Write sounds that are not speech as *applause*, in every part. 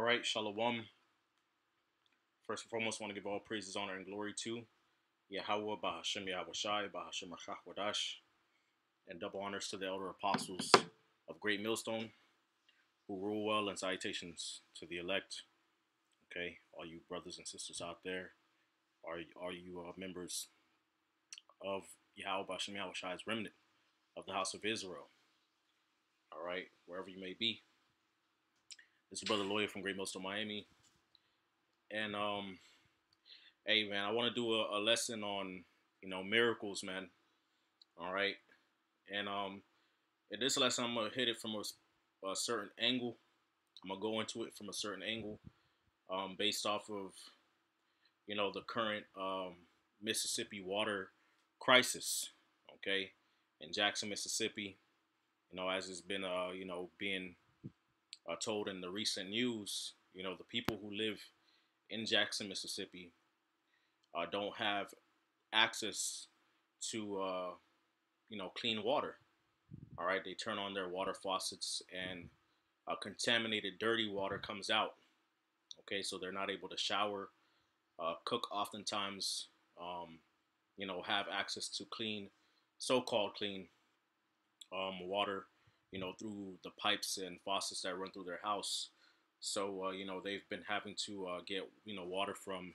All right, Shalom. First and foremost, I want to give all praises, honor, and glory to Yahweh, Bahashem Yahushai, Bahashem Wadash, and double honors to the elder apostles of Great Millstone who rule well, and salutations to the elect. Okay, all you brothers and sisters out there, are, are you uh, members of Yahweh Bahashem Yahushai's remnant of the house of Israel? All right, wherever you may be. This is Brother Lawya from Great Millstone, Miami. And um, hey man, I want to do a, a, lesson on you know miracles, man. All right, and um, in this lesson, I'm gonna hit it from a, a certain angle. I'm gonna go into it from a certain angle, um, based off of you know the current um, Mississippi water crisis. Okay, in Jackson, Mississippi. You know, as it's been uh, you know being uh, told in the recent news, you know, the people who live in Jackson, Mississippi, uh, don't have access to, uh, you know, clean water. All right, they turn on their water faucets and uh, contaminated, dirty water comes out. Okay, so they're not able to shower, uh, cook oftentimes, um, you know, have access to clean, so-called clean um, water you know, through the pipes and faucets that run through their house. So, uh, you know, they've been having to uh, get, you know, water from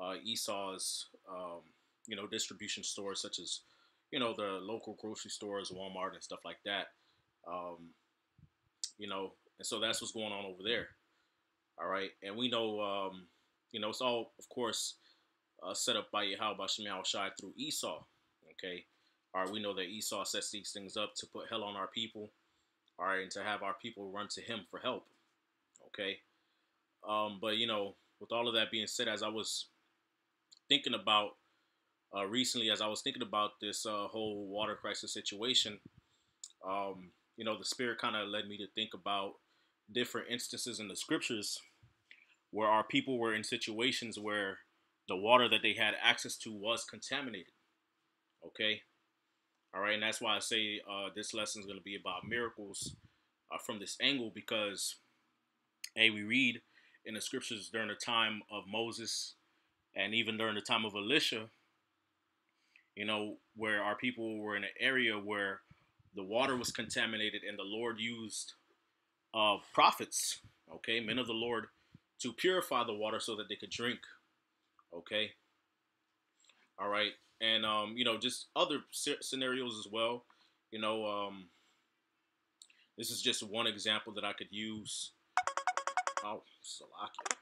uh, Esau's, um, you know, distribution stores such as, you know, the local grocery stores, Walmart and stuff like that. Um, you know, and so that's what's going on over there. All right. And we know, um, you know, it's all, of course, uh, set up by Yahweh Shemal Shai through Esau. Okay. All right. We know that Esau sets these things up to put hell on our people all right, and to have our people run to him for help. Okay. Um, but you know, with all of that being said, as I was thinking about uh, recently, as I was thinking about this uh, whole water crisis situation, um, you know, the spirit kind of led me to think about different instances in the scriptures where our people were in situations where the water that they had access to was contaminated. Okay. All right, and that's why I say uh, this lesson is going to be about miracles uh, from this angle because, hey, we read in the scriptures during the time of Moses and even during the time of Elisha, you know, where our people were in an area where the water was contaminated and the Lord used uh, prophets, okay, men of the Lord, to purify the water so that they could drink, okay. All right, and um, you know, just other scenarios as well. You know, um, this is just one example that I could use. Oh, Salakia.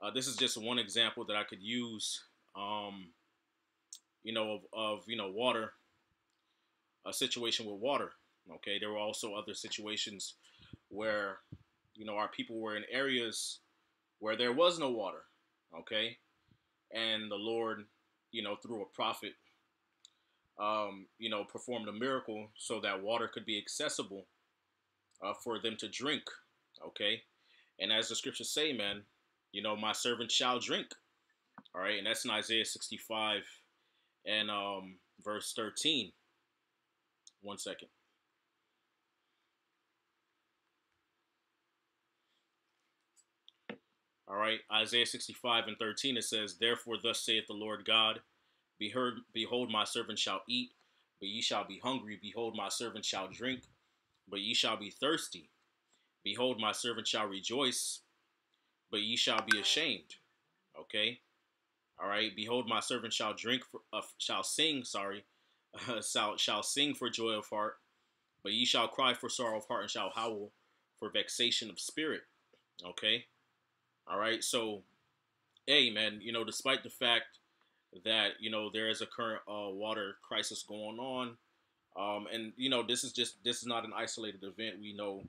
Uh, this is just one example that I could use. Um, you know, of, of you know water. A situation with water. Okay, there were also other situations where you know our people were in areas where there was no water. Okay, and the Lord you know, through a prophet, um, you know, performed a miracle so that water could be accessible uh, for them to drink. Okay. And as the scriptures say, man, you know, my servant shall drink. All right. And that's in Isaiah 65 and um, verse 13. One second. All right, Isaiah 65 and 13, it says, Therefore, thus saith the Lord God, Behold, behold, my servant shall eat, but ye shall be hungry. Behold, my servant shall drink, but ye shall be thirsty. Behold, my servant shall rejoice, but ye shall be ashamed. Okay? All right. Behold, my servant shall drink, for, uh, shall sing, sorry, uh, *laughs* shall, shall sing for joy of heart, but ye shall cry for sorrow of heart and shall howl for vexation of spirit. Okay? All right. So, hey, man, you know, despite the fact that, you know, there is a current uh, water crisis going on, um, and, you know, this is just, this is not an isolated event. We know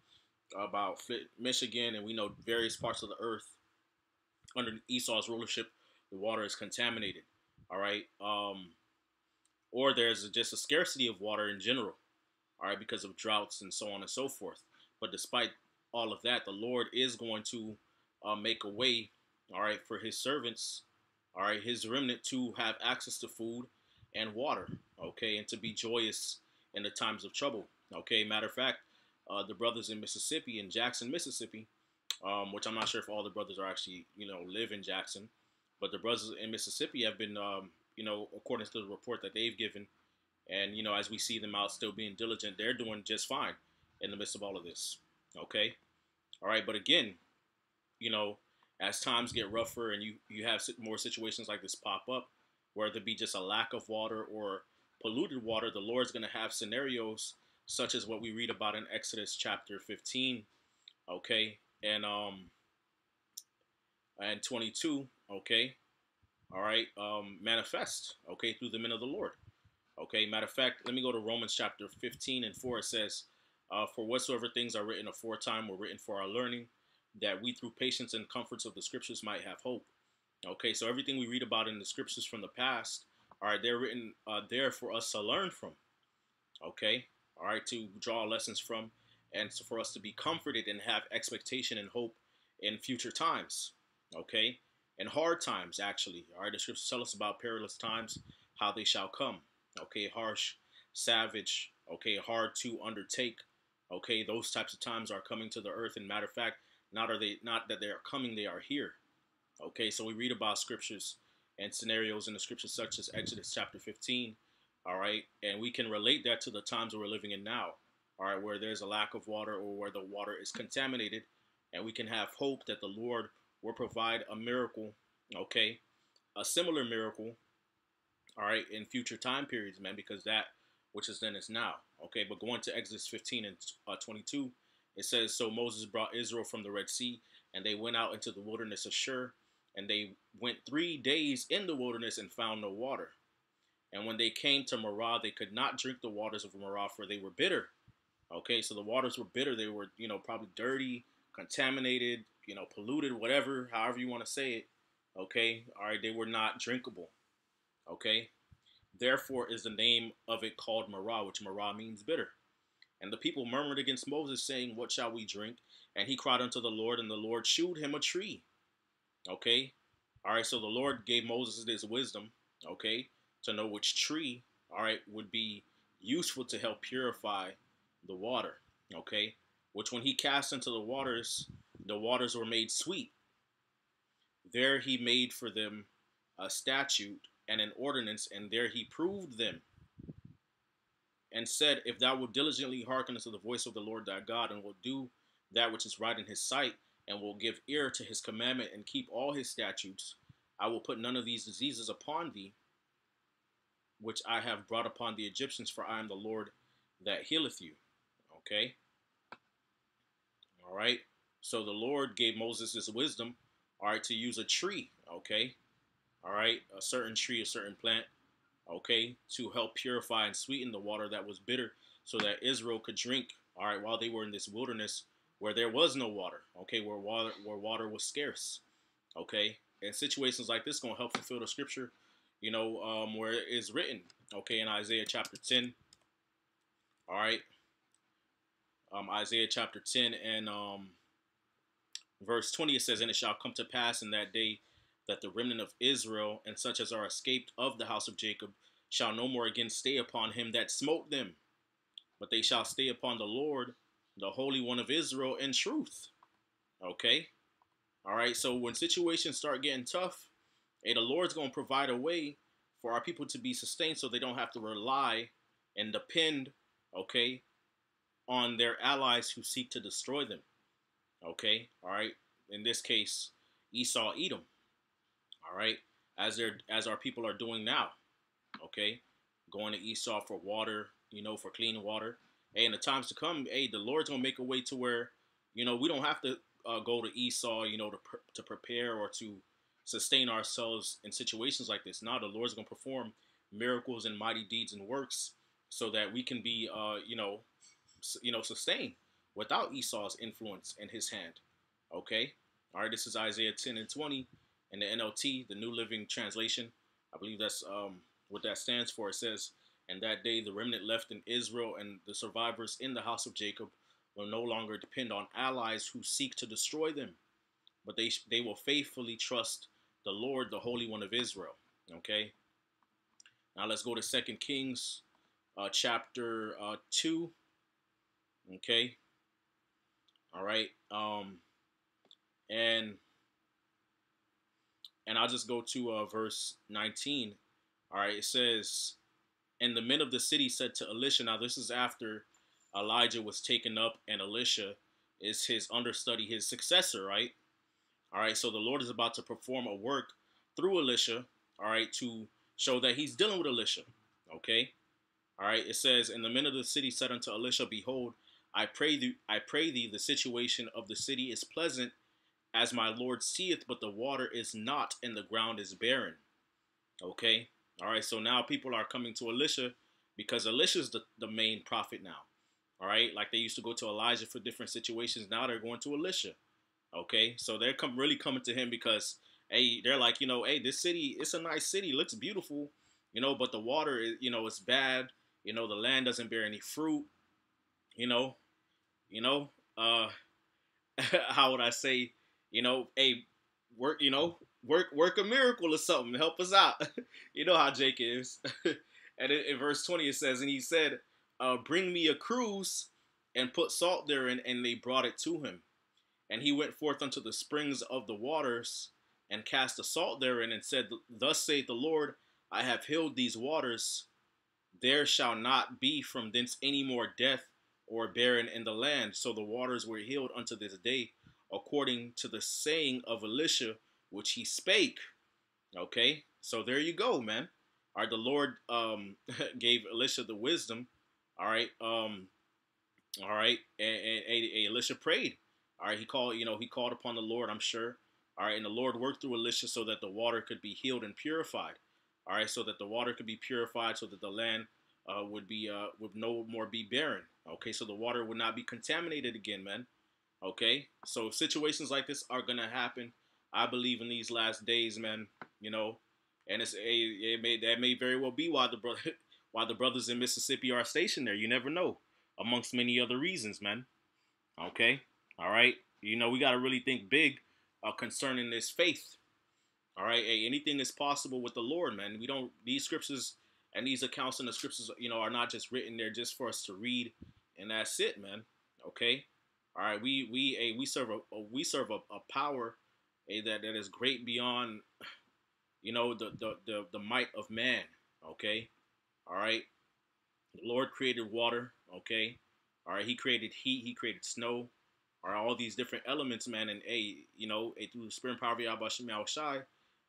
about Flint, Michigan and we know various parts of the earth under Esau's rulership, the water is contaminated. All right. Um, or there's just a scarcity of water in general. All right. Because of droughts and so on and so forth. But despite all of that, the Lord is going to uh, make a way, all right, for his servants, all right, his remnant to have access to food and water, okay, and to be joyous in the times of trouble, okay. Matter of fact, uh, the brothers in Mississippi, in Jackson, Mississippi, um, which I'm not sure if all the brothers are actually, you know, live in Jackson, but the brothers in Mississippi have been, um, you know, according to the report that they've given, and you know, as we see them out still being diligent, they're doing just fine in the midst of all of this. Okay, all right, but again, you know, as times get rougher and you you have more situations like this pop up, where there be just a lack of water or polluted water, the Lord's going to have scenarios such as what we read about in Exodus chapter 15, okay, and um and 22, okay, all right, um, manifest, okay, through the men of the Lord. Okay, matter of fact, let me go to Romans chapter 15 and 4. It says, uh, For whatsoever things are written aforetime were written for our learning, that we through patience and comforts of the scriptures might have hope. Okay, so everything we read about in the scriptures from the past, all right, they're written uh, there for us to learn from. Okay, all right, to draw lessons from, and so for us to be comforted and have expectation and hope in future times. Okay, and hard times, actually. All right, the scriptures tell us about perilous times, how they shall come okay, harsh, savage, okay, hard to undertake, okay, those types of times are coming to the earth. And matter of fact, not are they not that they are coming, they are here. Okay, so we read about scriptures and scenarios in the scriptures such as Exodus chapter 15, all right, and we can relate that to the times we're living in now, all right, where there's a lack of water or where the water is contaminated, and we can have hope that the Lord will provide a miracle, okay, a similar miracle all right, in future time periods, man, because that which is then is now. Okay, but going to Exodus 15 and uh, 22, it says, So Moses brought Israel from the Red Sea, and they went out into the wilderness of Shur, and they went three days in the wilderness and found no water. And when they came to Marah, they could not drink the waters of Marah, for they were bitter. Okay, so the waters were bitter. They were, you know, probably dirty, contaminated, you know, polluted, whatever, however you want to say it. Okay, all right, they were not drinkable. Okay? Therefore is the name of it called Marah, which Marah means bitter. And the people murmured against Moses, saying, What shall we drink? And he cried unto the Lord, and the Lord shewed him a tree. Okay? All right, so the Lord gave Moses this wisdom, okay, to know which tree, all right, would be useful to help purify the water, okay? Which when he cast into the waters, the waters were made sweet. There he made for them a statute and an ordinance, and there he proved them, and said, If thou wilt diligently hearken unto the voice of the Lord thy God, and will do that which is right in his sight, and will give ear to his commandment, and keep all his statutes, I will put none of these diseases upon thee, which I have brought upon the Egyptians, for I am the Lord that healeth you. Okay? All right. So the Lord gave Moses this wisdom, all right, to use a tree, okay? all right, a certain tree, a certain plant, okay, to help purify and sweeten the water that was bitter so that Israel could drink, all right, while they were in this wilderness where there was no water, okay, where water where water was scarce, okay, and situations like this going to help fulfill the scripture, you know, um, where it is written, okay, in Isaiah chapter 10, all right, um, Isaiah chapter 10 and um, verse 20, it says, And it shall come to pass in that day that the remnant of Israel and such as are escaped of the house of Jacob shall no more again stay upon him that smote them, but they shall stay upon the Lord, the Holy One of Israel, in truth. Okay? All right, so when situations start getting tough, hey, the Lord's going to provide a way for our people to be sustained so they don't have to rely and depend, okay, on their allies who seek to destroy them. Okay? All right? In this case, Esau, Edom all right, as they're as our people are doing now. Okay, going to Esau for water, you know, for clean water. Hey, in the times to come, hey, the Lord's gonna make a way to where, you know, we don't have to uh, go to Esau, you know, to pr- to prepare or to sustain ourselves in situations like this. Now the Lord's gonna perform miracles and mighty deeds and works so that we can be, uh, you know, you know, sustained without Esau's influence in his hand. Okay. All right. This is Isaiah 10 and 20 in the NLT, the New Living Translation. I believe that's um, what that stands for. It says, And that day the remnant left in Israel and the survivors in the house of Jacob will no longer depend on allies who seek to destroy them, but they, they will faithfully trust the Lord, the Holy One of Israel. Okay? Now let's go to Second Kings uh, chapter uh, 2. Okay? All right. Um, and and I'll just go to uh, verse 19. All right, it says, And the men of the city said to Elisha, now this is after Elijah was taken up, and Elisha is his understudy, his successor, right? All right, so the Lord is about to perform a work through Elisha, all right, to show that he's dealing with Elisha, okay? All right, it says, And the men of the city said unto Elisha, Behold, I pray thee, I pray thee, the situation of the city is pleasant, as my Lord seeth, but the water is not, and the ground is barren. Okay, all right. So now people are coming to Elisha because Elisha's the, the main prophet now. All right, like they used to go to Elijah for different situations. Now they're going to Elisha. Okay, so they're come really coming to him because hey, they're like, you know, hey, this city, it's a nice city, looks beautiful, you know, but the water, you know, it's bad. You know, the land doesn't bear any fruit. You know, you know, uh, *laughs* how would I say? You know, hey, work, you know, work, work a miracle or something. Help us out. *laughs* you know how Jake is. *laughs* and in, in, verse 20 it says, and he said, uh, bring me a cruse and put salt therein, and they brought it to him. And he went forth unto the springs of the waters and cast the salt therein and said, Thus saith the Lord, I have healed these waters. There shall not be from thence any more death or barren in the land. So the waters were healed unto this day, according to the saying of Elisha, which he spake. Okay, so there you go, man. All right, the Lord um, *laughs* gave Elisha the wisdom. All right, um, all right, and, and, and Elisha prayed. All right, he called, you know, he called upon the Lord, I'm sure. All right, and the Lord worked through Elisha so that the water could be healed and purified. All right, so that the water could be purified, so that the land uh, would be uh, would no more be barren. Okay, so the water would not be contaminated again, man. Okay, so situations like this are gonna happen. I believe in these last days, man. You know, and it's a it may that may very well be why the brother *laughs* why the brothers in Mississippi are stationed there. You never know, amongst many other reasons, man. Okay, all right. You know, we got to really think big uh, concerning this faith. All right, hey, anything is possible with the Lord, man. We don't these scriptures and these accounts in the scriptures, you know, are not just written there just for us to read and that's it, man. Okay, all right. We we a we serve a, we serve a, a power a that that is great beyond, you know, the the the, the might of man. Okay, all right. The Lord created water. Okay, all right. He created heat. He created snow. Are all these different elements, man, and a you know, a through the spirit and power of Yahweh Shai,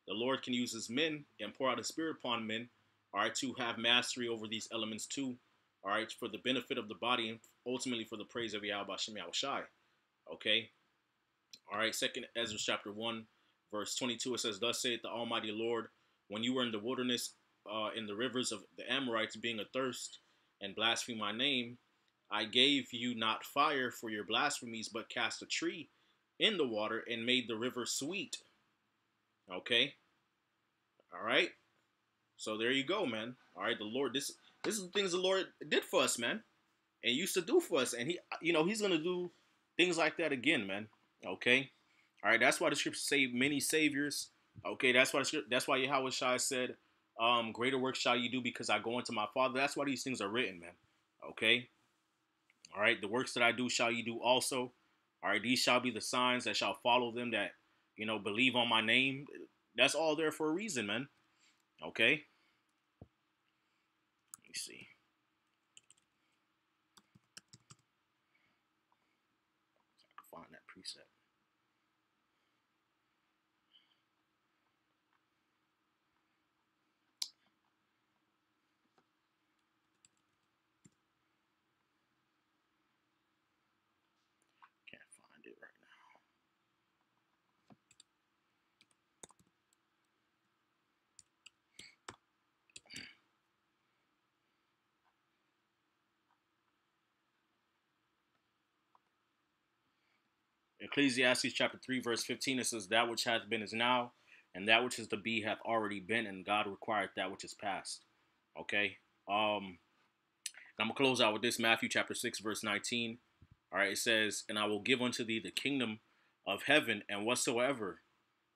the Lord can use his men and pour out his spirit upon men, all right, to have mastery over these elements too, all right, for the benefit of the body and ultimately for the praise of Yahweh Shai. Okay, all right, Second Ezra chapter one, verse twenty-two. It says, "Thus saith the Almighty Lord: When you were in the wilderness, uh, in the rivers of the Amorites, being athirst and blaspheme my name, I gave you not fire for your blasphemies, but cast a tree in the water and made the river sweet." Okay. All right. So there you go, man. All right, the Lord. This this is the things the Lord did for us, man, and used to do for us, and he, you know, He's gonna do things like that again, man. Okay. All right. That's why the scripture say many saviors. Okay. That's why the script, that's why Yahweh Shai said, um, "Greater work shall you do because I go into my Father." That's why these things are written, man. Okay. All right. The works that I do shall you do also. All right. These shall be the signs that shall follow them that you know believe on my name. That's all there for a reason, man. Okay. See. I can find that preset. Ecclesiastes chapter 3, verse 15, it says, That which hath been is now, and that which is to be hath already been, and God required that which is past. Okay. Um, I'm gonna close out with this Matthew chapter 6, verse 19. All right, it says, And I will give unto thee the kingdom of heaven, and whatsoever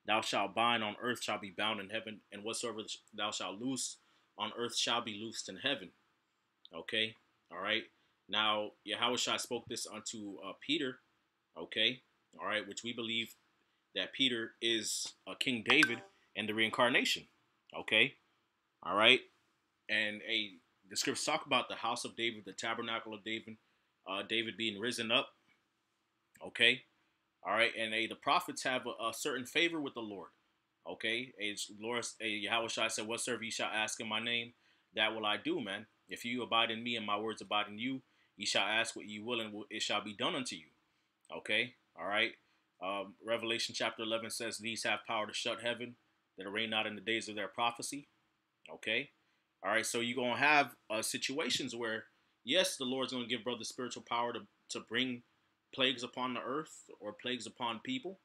thou shalt bind on earth shall be bound in heaven, and whatsoever thou shalt loose on earth shall be loosed in heaven. Okay, all right. Now, Yahweh Shai spoke this unto uh, Peter, okay, all right, which we believe that Peter is a King David and the reincarnation. Okay, all right, and a the scriptures talk about the house of David, the tabernacle of David, uh, David being risen up. Okay, all right, and a the prophets have a, a certain favor with the Lord. Okay, a Lord, a Yahweh said, "Whatsoever you shall ask in my name, that will I do, man. If you abide in me and my words abide in you, ye shall ask what ye will, and it shall be done unto you." Okay, all right. Um, Revelation chapter 11 says, These have power to shut heaven, that rain not in the days of their prophecy. Okay. All right. So you're going to have uh, situations where, yes, the Lord's going to give brother spiritual power to, to bring plagues upon the earth or plagues upon people.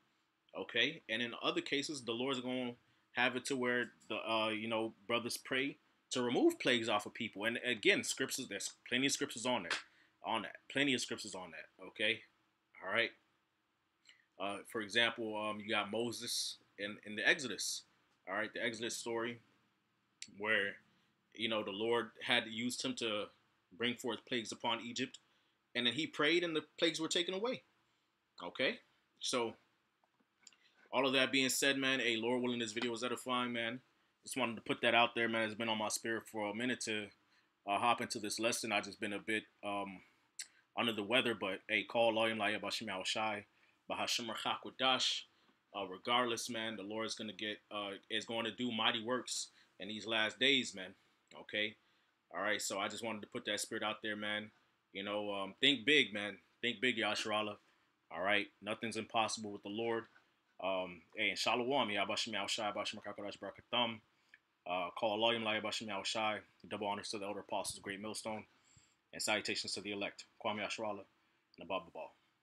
Okay. And in other cases, the Lord's going to have it to where the, uh, you know, brothers pray to remove plagues off of people. And again, scriptures, there's plenty of scriptures on that, on that, plenty of scriptures on that. Okay. All right. Uh, for example, um, you got Moses in, in the Exodus. All right, the Exodus story where, you know, the Lord had used him to bring forth plagues upon Egypt. And then he prayed and the plagues were taken away. Okay, so all of that being said, man, a Lord willing, this video was edifying, man. Just wanted to put that out there, man. It's been on my spirit for a minute to uh, hop into this lesson. I just been a bit um, under the weather, but a hey, call Loyam Laya Bashim Shai. Bahashim Chakwadash. Uh, regardless, man, the Lord is gonna get uh, is going to do mighty works in these last days, man. Okay, all right. So I just wanted to put that spirit out there, man. You know, um, think big, man. Think big, Yasharala. All right, nothing's impossible with the Lord. Um, hey, and Shalom, Yabashim Yawshai, Bashim Kakadash Barakatham. Uh, call Allah Yim Bashim Yawshai. Double honors to the elder apostles, great millstone. And salutations to the elect. Kwame Yasharala and ball.